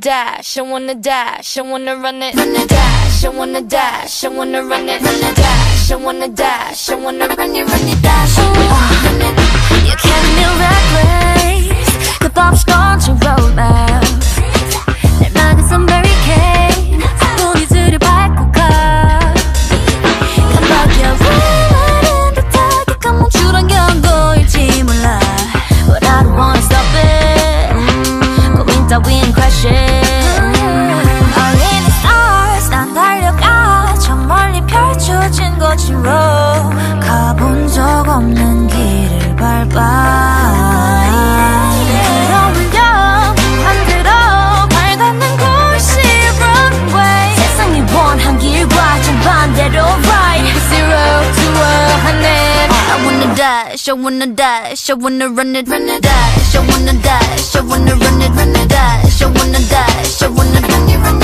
dash, I wanna dash, I wanna run it, run it, dash, I wanna dash, I wanna run it, run it, dash, I wanna dash, I wanna run it, run it, dash, wanna run it. You can't to a hundred. I wanna dash, I wanna dash, I wanna run it, run it, dash, I wanna dash, I wanna run it, run it, dash, I wanna dash, I wanna run it, run it,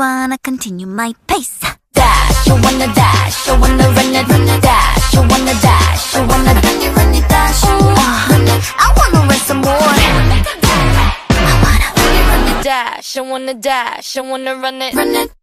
wanna continue my pace. Dash, I wanna dash, I wanna run it, run it, dash, I wanna dash, I wanna run it, run it, dash, uh, I wanna run some more. I wanna dash, I wanna dash, I wanna run it, run it.